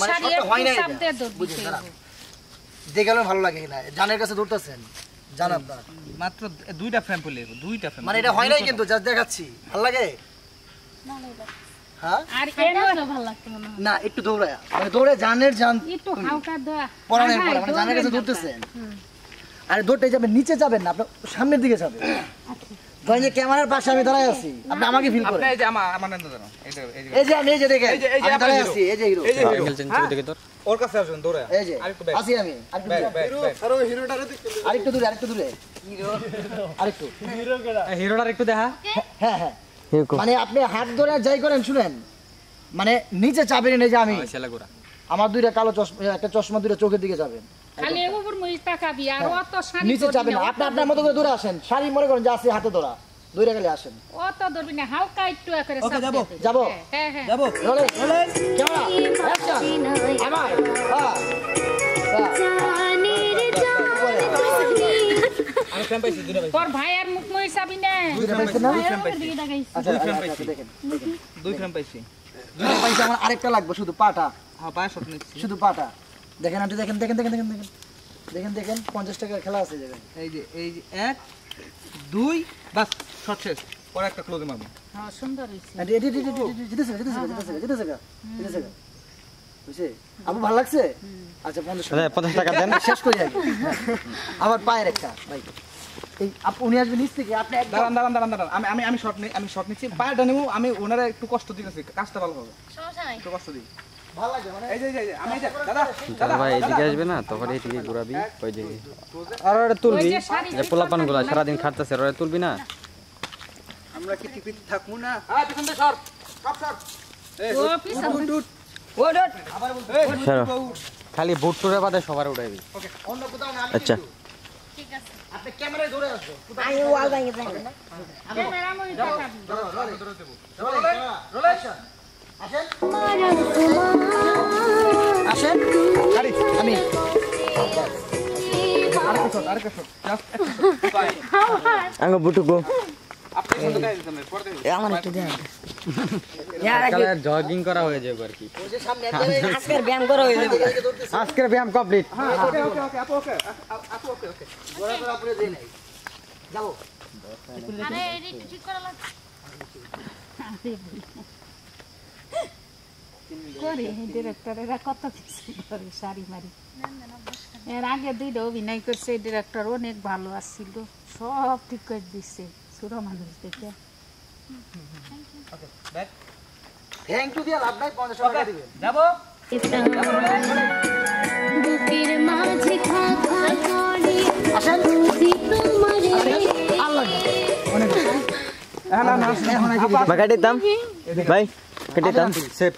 মানে শাড়ি হয় না গেলে ভালো লাগে কিনা। জানের কাছে জান আপনার। মাত্র দুইটা ফ্রেম পড়লে দুইটা ফ্রেম মানে এটা হয় নাই কিন্তু জাস্ট দেখাচ্ছি। ভালো লাগে? হ্যাঁ? না একটু দৌড়ায়। মানে দৌড়ে জানের জান পরে মানে জানের কাছে দৌড়েন না। আরে দৌড়তে যাবেন নিচে যাবেন না আপনার সামনের দিকে যাবেন। ধরেন যে ক্যামেরার পাশে আমি দাঁড়ায় আছি। আপনি আমাকে ফিল করেন। এই যে আমার আমার নাম জানো এই যে এই যে আমি এই যে দেখেন এই যে- এই যে আমি দাঁড়ায় আছি এই যে হিরো। এই যে। অ্যাঙ্গেল চেঞ্জ দেখে তোর। ওর কাছে আসুন দৌড়ে। এই যে আরেকটু ব্যাক। আছি আমি আরেকটু ব্যাক আরেকটু দূরে আরেকটু দূরে। আরেকটু। হিরোটার একটু দেখা। হ্যাঁ হ্যাঁ। মানে আপনি হাত ধরে যাই করেন শুনেন। মানে নিচে চাবেন এই যে আমি। আমার দুইটা কালো চশমা একটা চশমা দুইটা চোখের দিকে যাবেন খালি উপর মুই তাকাবি আর অত শাড়ি নিচে ধরবি চাবেন না, না আপনি আপনার মতো করে দূরে আসেন। শাড়ি মনে করেন যে আছে হাতে ধরা। দূরে গেলে আসেন। অত ধরবি না হালকা একটু করে ওকে, যাব। যাব? হ্যাঁ হ্যাঁ যাব। Camera action. আমার হ্যাঁ। হ্যাঁ। তোর ভাই আর মুখ মই চাবি না। দুইটা পাইছেন না? দুই ফ্রেম পাইছি। দিকে তাকাইছি দুই frame পাইছি। দুই ফ্রেম পাইছি। আমার আরেকটা লাগবে শুধু পাটা। হ্যাঁ পায়ে শট নিচ্ছি। শুধু পাটা। দেখেন আপনি দেখেন দেখেন দেখেন দেখেন দেখেন। দেখেন দেখেন পঞ্চাশ টাকার খেলা আছে জায়গায়। এই যে এই যে এক দুই বাস শট শেষ। পরে একটা ক্লোজে মারবো। হ্যাঁ সুন্দর জিতেছে জিতেছে জিতেছে জিতেছে গা, জিতেছে গা। বুঝছে? আপু ভালো লাগছে? আচ্ছা পঞ্চাশ টাকা। পঞ্চাশ টাকা দেন। শেষ করি আগে। আবার পায়ের একটা ভাই। এই আপু উনি আসবে নিচ থেকে আপনি একদম দাঁড়ান দাঁড়ান দাঁড়ান দাঁড়ান। আমি আমি আমি শট নেই আমি শট নিচ্ছি। পায়েটা নেব আমি ওনারা একটু কষ্ট দিতেছি। কাজটা ভালো হবে। সমস্যা নাই। একটু কষ্ট দিই। মানে ভাই এদিকে আসবে না? তখন এইদিকে ঘুরাবি ওই দিকে। আর ওটা তুলবি। পোলাপানগুলা সারাদিন খাটতেছে ওরা তুলবি না? আমরা কি টিপিত থাকব না? হ্যাঁ। খালি বুট টুরে বাদে সবার উঠাইবি আচ্ছা। আপনি ক্যামেরায় ধরে আসবে। আমি ওয়াল ভাঙে যাই ক্যামেরা মই তাকাবি রোলে রোলে আসেন। আসেন আরে আমি আঙ্গ বুটু গো। আপনি আমার একটু দেন। জগিং করা হয়ে যাবে আর কি। ওই যে সামনে এক জায়গায় আজকের ব্যায়াম করা হয়ে যাবে। আজকের ব্যায়াম কমপ্লিট ওকে ওকে ওকে আপু ওকে আপু ওকে ওকে। ঘোরা করে আপুরে দেই নাই। যাব। আরে এডিট ঠিক করা লাগবে করে ডিরেক্টরেরা কত কিছু করে শাড়ি মারি এর আগে দুইটা অভিনয় করছে ডিরেক্টর অনেক ভালো আসছিল সব ঠিক করে দিচ্ছে ছোট মানুষ দেখে। ব্যাক থ্যাংক ইউ দিয়া লাভ নাই 50 টাকা দিবেন। যাব? বুকের মাঝে খাখা করে আসেন। খুশি তোমারে না না না ভাই কাটি দাম ভাই কাটি দাম সেফ